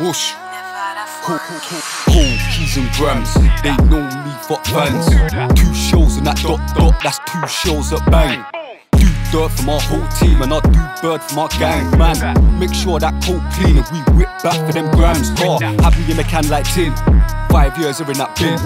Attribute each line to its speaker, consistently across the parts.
Speaker 1: Whoosh. Cool keys and grams, they know me for fans. Two shows in that dot dot, that's two shows at bang. Do dirt for my whole team and I do bird for my gang, man. Make sure that coat clean and we whip back for them grams. Oh, have me in the can like tin. Five years are in that bin.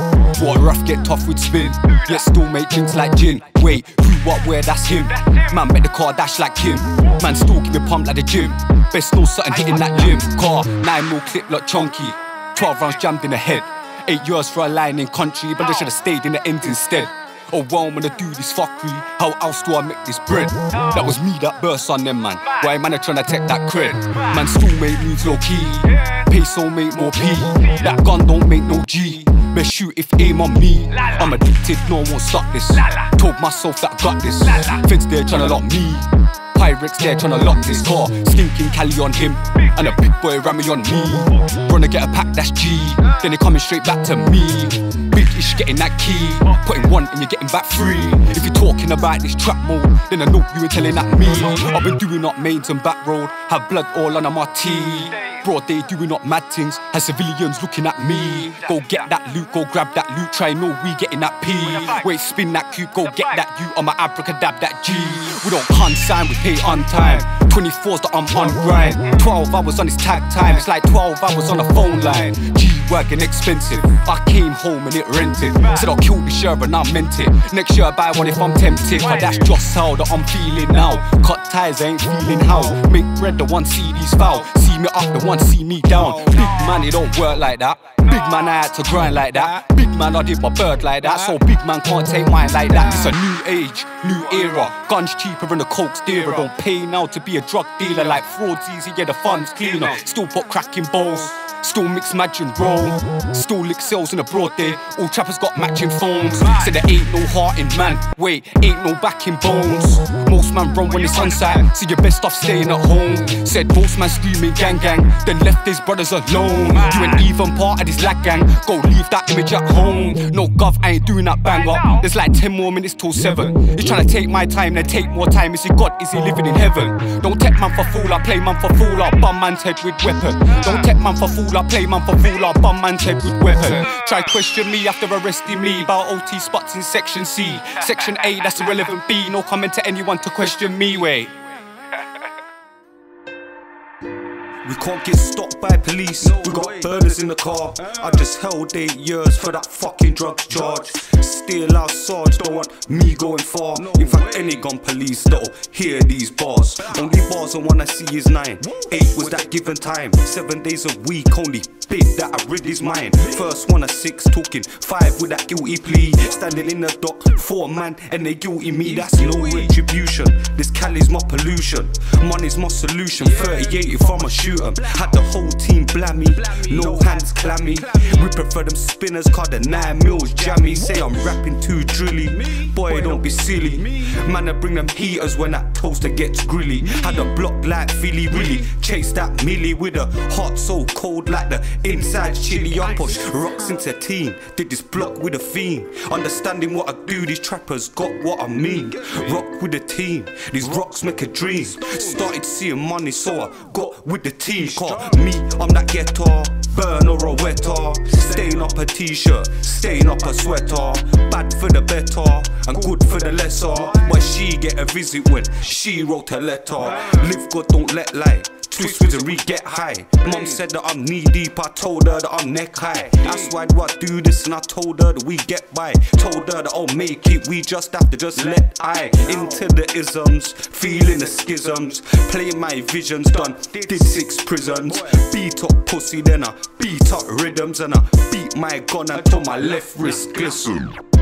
Speaker 1: What rough, get tough with spin. Yet still make drinks like gin. Wait, what, where, that's him. Man, bet the car dash like him. Man, still keep me pumped like the gym. Best know something hitting that gym. Car, nine mil clip like chunky. 12 rounds jammed in the head. Eight years for a line in country, but I should have stayed in the end instead. Oh, well, I'm gonna do this fuckery. How else do I make this bread? That was me that burst on them, man. Why man are trying to take that cred? Man still make moves low key. Peso make more P. That gun don't make no G. Best shoot if aim on me. I'm addicted, no one stop this. Told myself that I got this. Feds there trying to lock me. Pyrex there trying to lock this car. Stinking Cali on him. And a big boy Rami on me. Wanna get a pack, that's G. Then they coming straight back to me. Big ish getting that key. Putting one and you're getting back free. If you're talking about this trap mode, then I know you ain't telling that me. I've been doing up mains and back road. Have blood all under my tee. Broad day doing up mad things. Has civilians looking at me. Go get that loot, go grab that loot. Try know we getting that P. Wait, spin that cube, go get that U. On my abracadab that G. We don't consign, we pay on time. 24's that I'm on grind. 12 hours on this tag time. It's like 12 hours on the phone line. G working expensive. I came home and it rented. Said I'll kill this year and I meant it. Next year I buy one if I'm tempted. But that's just how that I'm feeling now. Cut ties, I ain't feeling how. Make bread, the one see these foul. See me up, the one see me down. Big man, it don't work like that. Big man, I had to grind like that. Man, I did my bird like that. So big man can't take mine like that. It's a new age, new era. Guns cheaper than the coke's dearer. Don't pay now to be a drug dealer. Like fraud's easy, yeah, the fun's cleaner. Still put crack in bowls. Still mix match and roll. Still cells in the broad day. All trappers got matching phones. Said there ain't no heart in man. Wait, ain't no back in bones. Most man run when it's sunset. See your best off staying at home. Said most man screaming gang gang. Then left his brothers alone. You ain't even part of this lag gang. Go leave that image at home. No gov, I ain't doing that bang up. There's like 10 more minutes till 7. He's trying to take my time, then take more time. Is he God? Is he living in heaven? Don't take man for fool, I play man for fool. I bum man's head with weapon. Don't take man for fool, I play man for fool. I bum man's head with weapon. Try question me after arresting me about OT spots in section C. Section A, that's irrelevant B. No comment to anyone to question me. Wait.
Speaker 2: We can't get stopped by police. we got burners in the car. I just held eight years for that fucking drugs charge. Still our sarge don't want me going far. In fact, any gun police that'll hear these bars. Only bars I wanna see is nine. Eight was that given time. Seven days a week, only bit that I rid his mind. First one of six, talking five with that guilty plea. Standing in the dock, four man, and they guilty me. That's no retribution. This Cali's my pollution. Money's my solution. 38 if I'ma shoot 'em. Had the whole team blammy, no hands clammy. We prefer them spinners, cause the nine mils jammy. Say I'm rapping too drilly. Boy, don't be silly. Man, I bring them heaters when that toaster gets grilly. Had a block like Philly, really. Chase that millie with a heart so cold like the inside chili. I push rocks into team. Did this block with a fiend. Understanding what I do, these trappers got what I mean. Rock with the team. These rocks make a dream. Started seeing money, so I got with the team. Call me, I'm that getter. Burn or a wetter. Stain up a t-shirt, stain up a sweater. Bad for the better and good for the lesser. Why she get a visit when she wrote a letter? Live good, don't let lie. With the re get high. Mom said that I'm knee deep, I told her that I'm neck high. That's why do I do this, and I told her that we get by. Told her that I'll make it, we just have to just let I into the isms, feeling the schisms, playing my visions. Done, did six prisons, beat up pussy, then I beat up rhythms, and I beat my gun until my left wrist glisten.